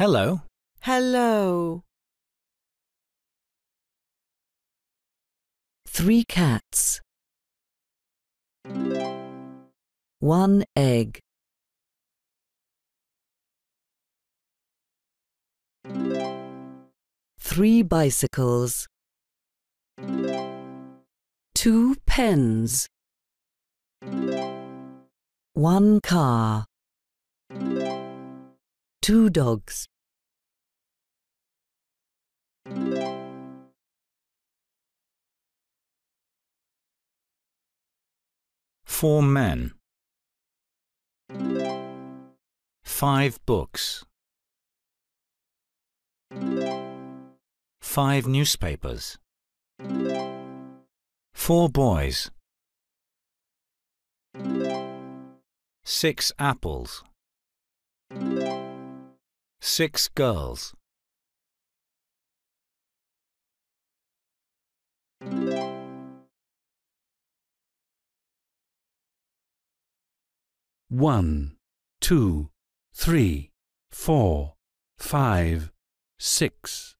Hello. Hello. Three cats. One egg. Three bicycles. Two pens. One car. Two dogs. Four men. Five books. Five newspapers. Four boys. Six apples. Six girls. One, two, three, four, five, six.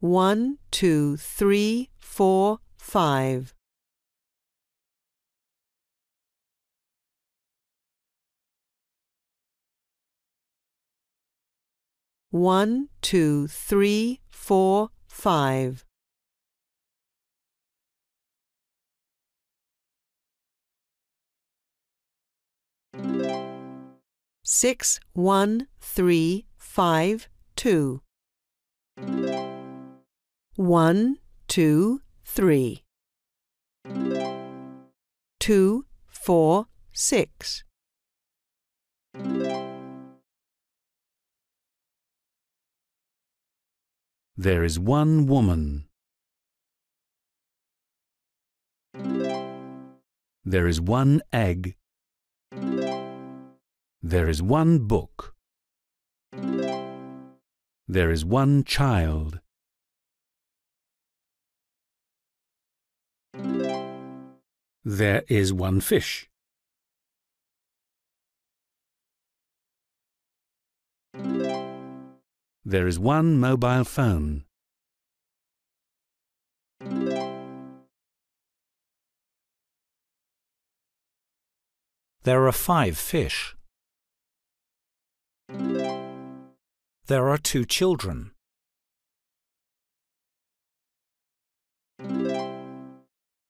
One, two, three, four, five. One, two, three, four, five. Six, one, three, five, two. One, two, three. Two, four, six. There is one woman. There is one egg. There is one book. There is one child. There is one fish. Is one mobile phone. There are five fish. There are two children.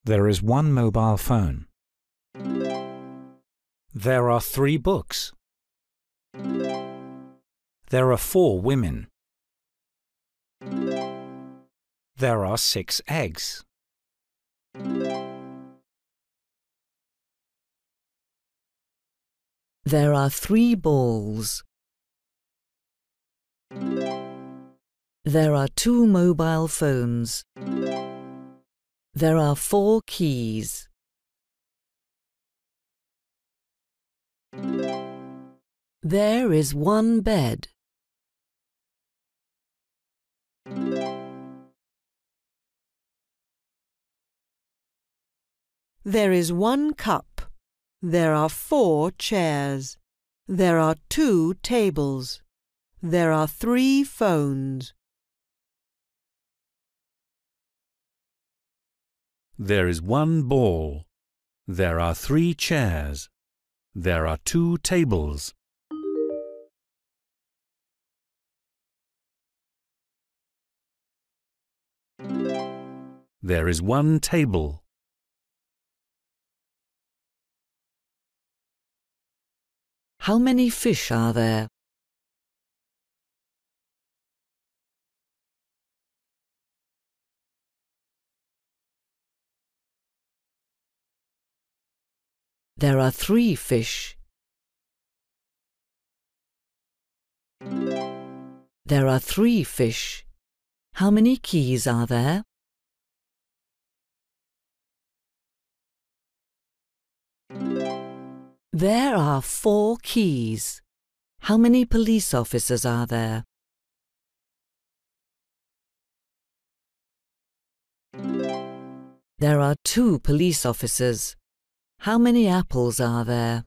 There is one mobile phone. There are three books. There are four women. There are six eggs. There are three balls. There are two mobile phones. There are four keys. There is one bed. There is one cup. There are four chairs. There are two tables. There are three phones. There is one ball. There are three chairs. There are two tables. There is one table. How many fish are there? There are three fish. There are three fish. How many keys are there? There are four keys. How many police officers are there? There are two police officers. How many apples are there?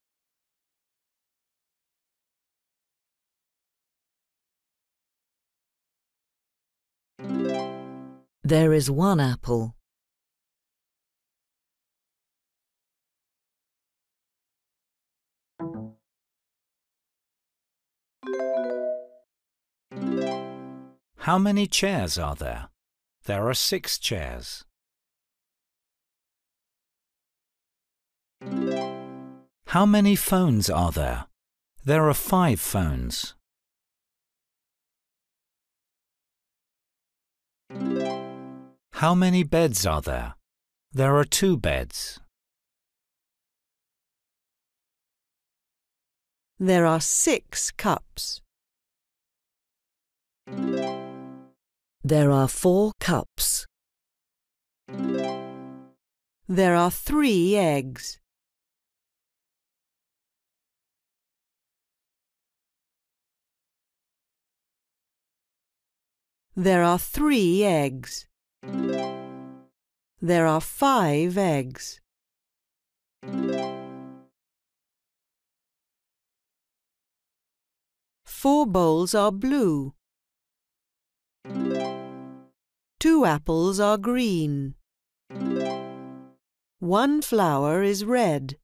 There is one apple. How many chairs are there? There are six chairs. How many phones are there? There are five phones. How many beds are there? There are two beds. There are six cups. There are four cups. There are three eggs. There are three eggs. There are five eggs. Four bowls are blue. Two apples are green. One flower is red.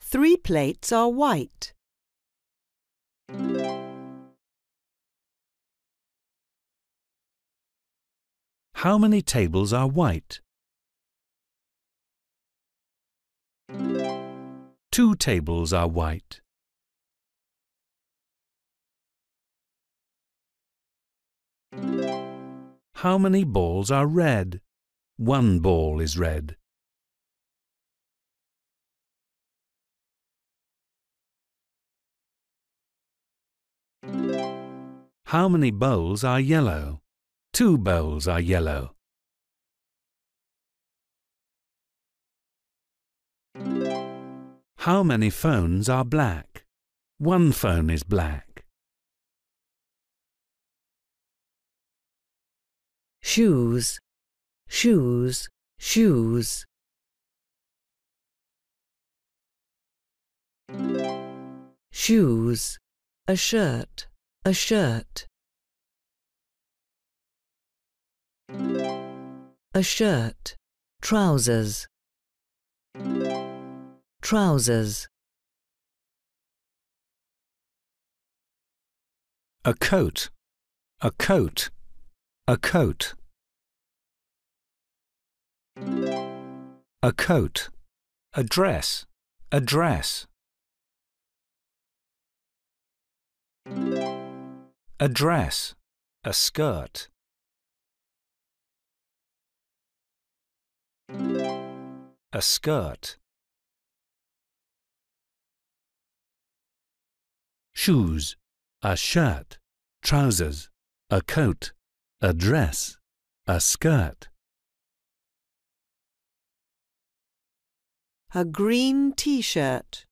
Three plates are white. How many tables are white? Two tables are white. How many balls are red? One ball is red. How many bowls are yellow? Two bowls are yellow. How many phones are black? One phone is black. Shoes, shoes, shoes. Shoes, a shirt, a shirt. A shirt, trousers. Trousers, A coat. A coat. A coat. A coat. A dress. A dress. A dress. A skirt. A skirt. Shoes, a shirt, trousers, a coat, a dress, a skirt. A green t-shirt.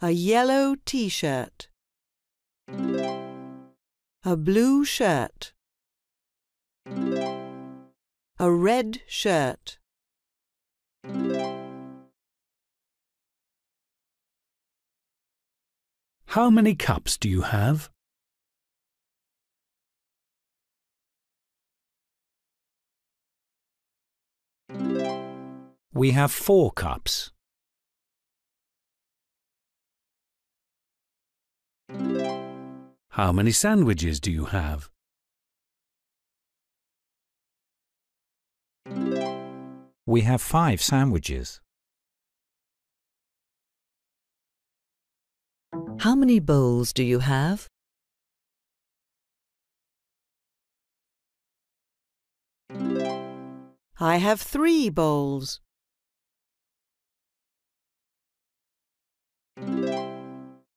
A yellow t-shirt. A blue shirt. A red shirt. How many cups do you have? We have four cups. How many sandwiches do you have? We have five sandwiches. how many bowls do you have? I have three bowls.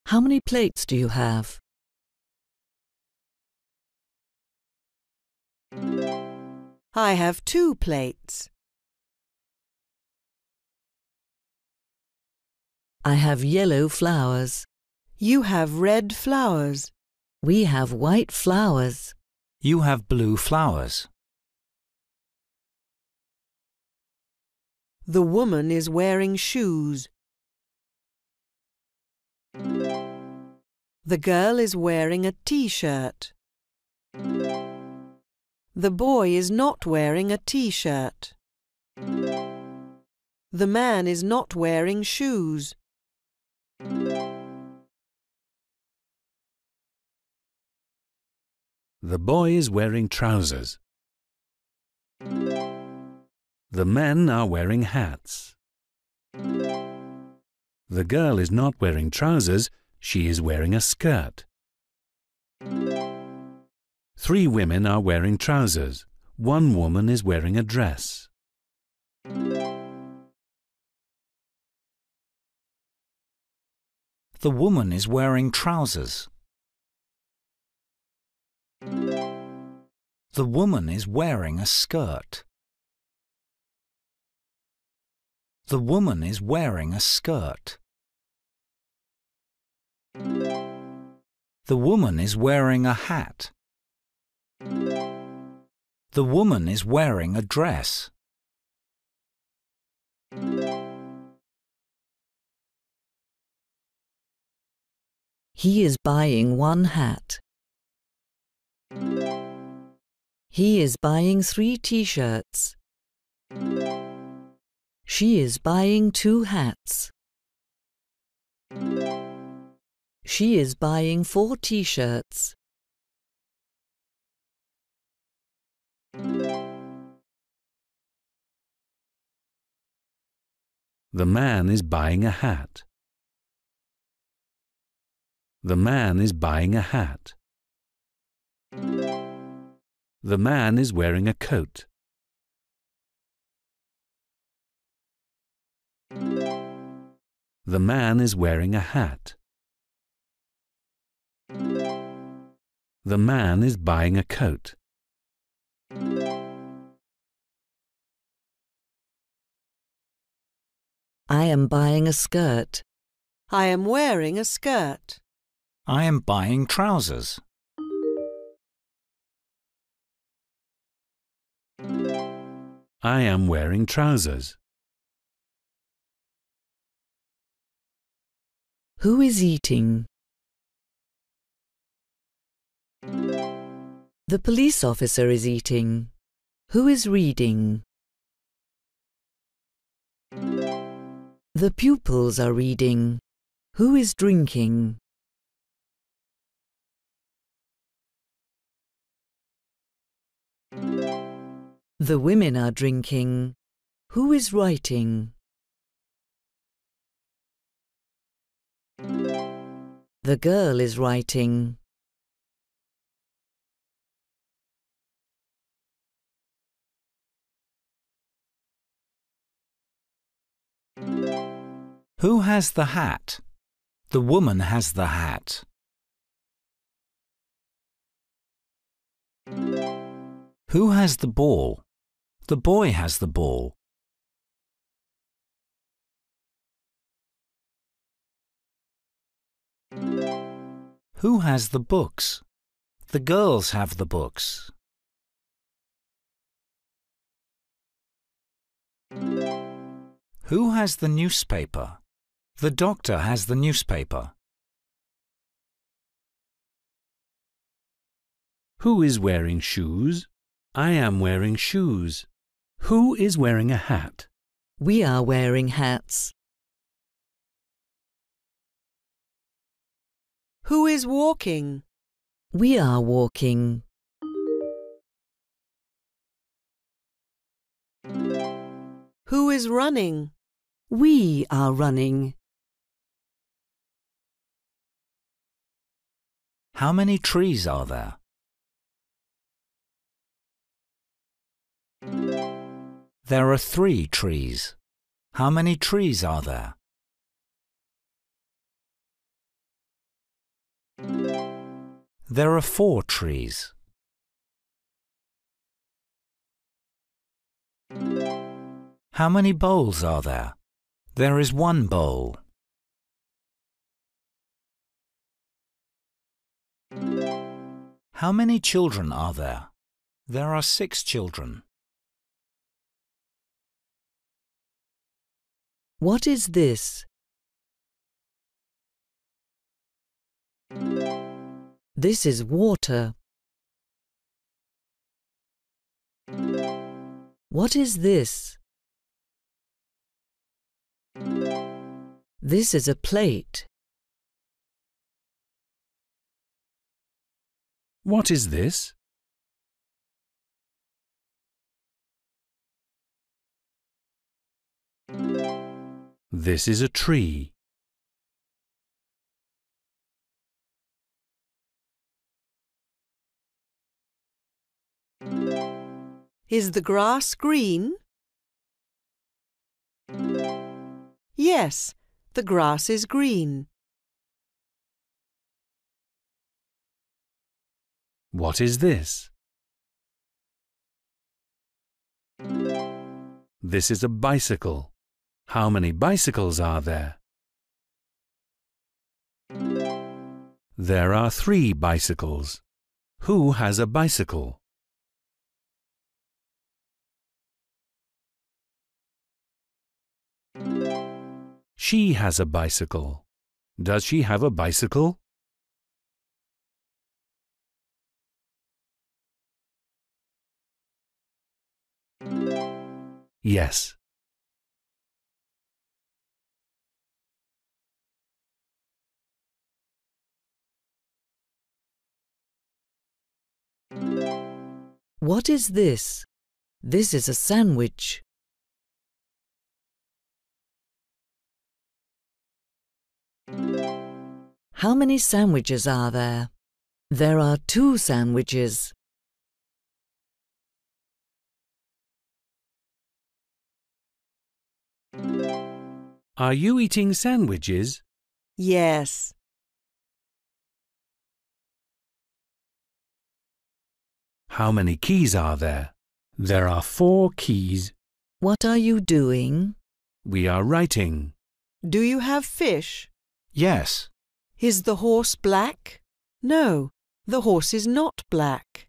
How many plates do you have? I have two plates. I have yellow flowers. You have red flowers. We have white flowers. You have blue flowers. The woman is wearing shoes. The girl is wearing a t-shirt. The boy is not wearing a t-shirt. The man is not wearing shoes. The boy is wearing trousers. The men are wearing hats. The girl is not wearing trousers, she is wearing a skirt. Three women are wearing trousers. One woman is wearing a dress. The woman is wearing trousers. The woman is wearing a skirt. The woman is wearing a skirt. The woman is wearing a hat. The woman is wearing a dress. He is buying one hat. He is buying three t-shirts. She is buying two hats. She is buying four t-shirts. The man is buying a hat. The man is buying a hat. The man is wearing a coat. The man is wearing a hat. The man is buying a coat. I am buying a skirt. I am wearing a skirt. I am buying trousers. I am wearing trousers. Who is eating? The police officer is eating. Who is reading? The pupils are reading. Who is drinking? The women are drinking. Who is writing? The girl is writing. Who has the hat? The woman has the hat. Who has the ball? The boy has the ball. Who has the books? The girls have the books. Who has the newspaper? The doctor has the newspaper. Who is wearing shoes? I am wearing shoes. Who is wearing a hat? We are wearing hats. Who is walking? We are walking. Who is running? We are running. How many trees are there? There are three trees. How many trees are there? There are four trees. How many bowls are there? There is one bowl. How many children are there? There are six children. What is this? This is water. What is this? This is a plate. What is this? This is a tree. Is the grass green? Yes, the grass is green. What is this? This is a bicycle. How many bicycles are there? There are three bicycles. Who has a bicycle? She has a bicycle. Does she have a bicycle? Yes. What is this? This is a sandwich. How many sandwiches are there? There are two sandwiches. Are you eating sandwiches? Yes. How many keys are there? There are four keys. What are you doing? We are writing. Do you have fish? Yes. Is the horse black? No, the horse is not black.